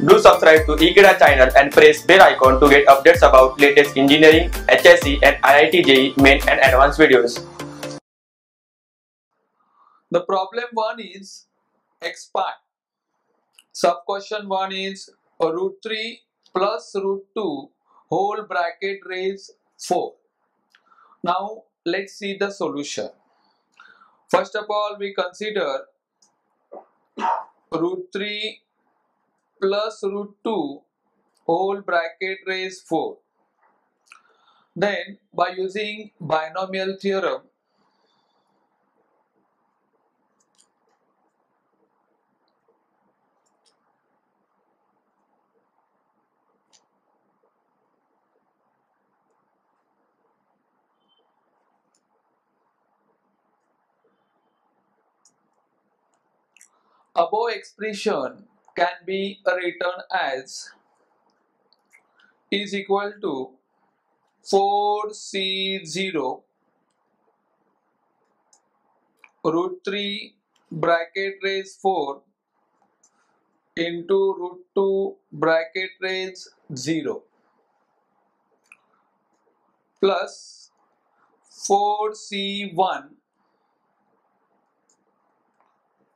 Do subscribe to Ekeeda channel and press bell icon to get updates about latest engineering, HSC and IIT JEE main and advanced videos. The problem one is expand. Sub question one is root 3 plus root 2 whole bracket raise 4. Now let's see the solution. First of all we consider root 3 plus root 2 whole bracket raise 4. Then by using binomial theorem above expression can be written as is equal to 4c0 root 3 bracket raise 4 into root 2 bracket raise 0 plus 4c1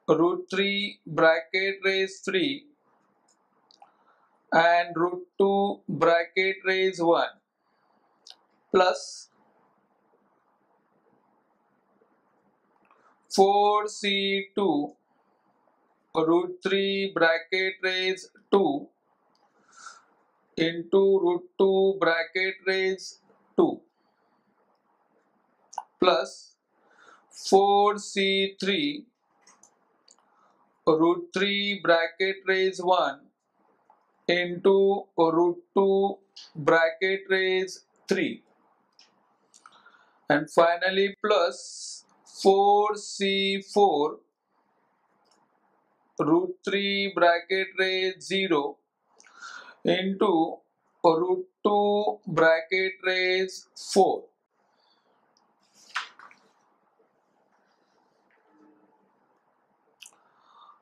root 3 bracket raise 3 and root 2 bracket raise 1 plus 4c2 root 3 bracket raise 2 into root 2 bracket raise 2 plus 4c3 root 3 bracket raise 1 into root 2 bracket raise 3 and finally plus 4c4 root 3 bracket raise 0 into root 2 bracket raise 4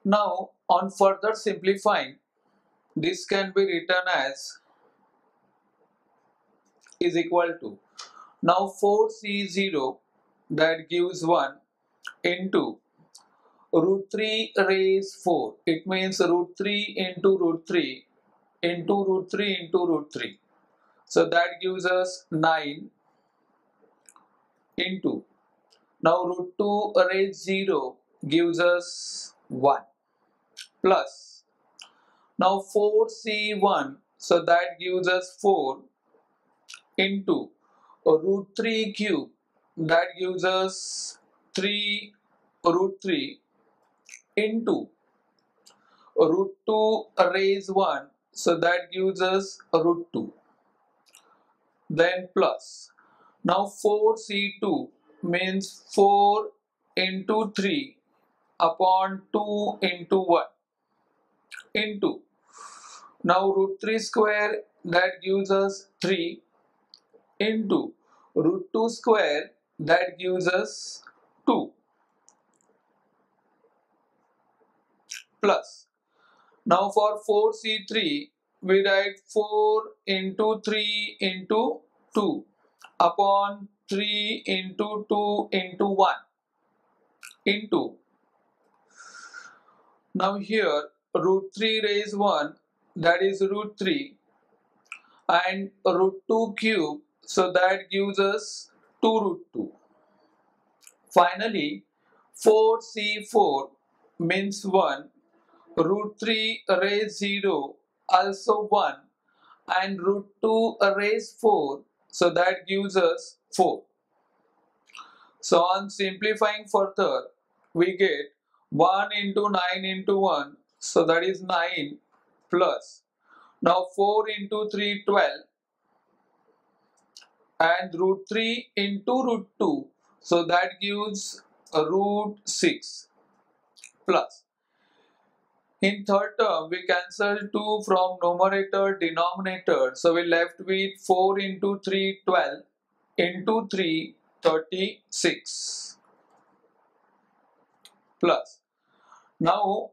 Now, on further simplifying, this can be written as is equal to. Now 4c0 that gives 1 into root 3 raise 4 it means root 3 into root 3 into root 3 into root 3 so that gives us 9 into. Now root 2 raise 0 gives us 1 plus. Now 4c1 so that gives us 4 into root 3 cube. That gives us 3 root 3 into root 2 raise 1 so that gives us root 2 then plus. Now 4c2 means 4 into 3 upon 2 into 1 into. Now root 3 square that gives us 3 into. Root 2 square that gives us 2 plus. Now for 4c3 we write 4 into 3 into 2 upon 3 into 2 into 1 into. Now here root 3 raise 1 that is root 3 and root 2 cube so that gives us 2 root 2 finally 4c4 means 1 root 3 raise 0 also 1 and root 2 raise 4 so that gives us 4 so on simplifying further we get 1 into 9 into 1 so that is 9 plus. Now 4 into 3 12 and root 3 into root 2 so that gives root 6 plus. In third term we cancel 2 from numerator denominator. So we left with 4 into 3 12 into 3 36 plus. Now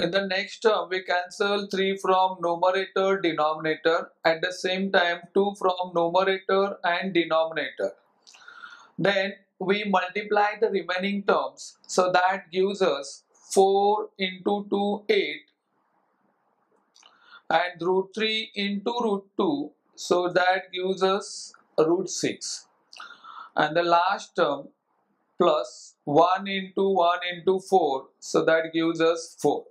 In the next term, we cancel 3 from numerator, denominator. At the same time, 2 from numerator and denominator. Then we multiply the remaining terms. So that gives us 4 into 2, 8. And root 3 into root 2. So that gives us root 6. And the last term plus 1 into 1 into 4. So that gives us 4.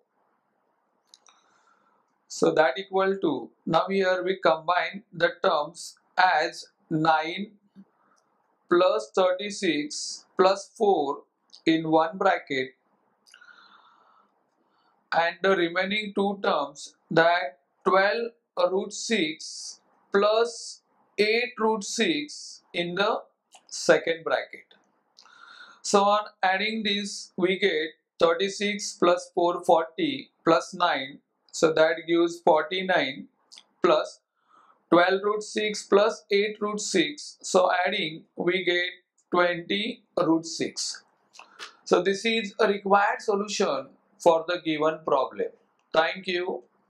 So that equal to, now here we combine the terms as 9 plus 36 plus 4 in one bracket and the remaining two terms that 12 root 6 plus 8 root 6 in the second bracket. So on adding this we get 36 plus 440 plus 9 so that gives 49 plus 12 root 6 plus 8 root 6. So adding we get 20 root 6. So this is a required solution for the given problem. Thank you.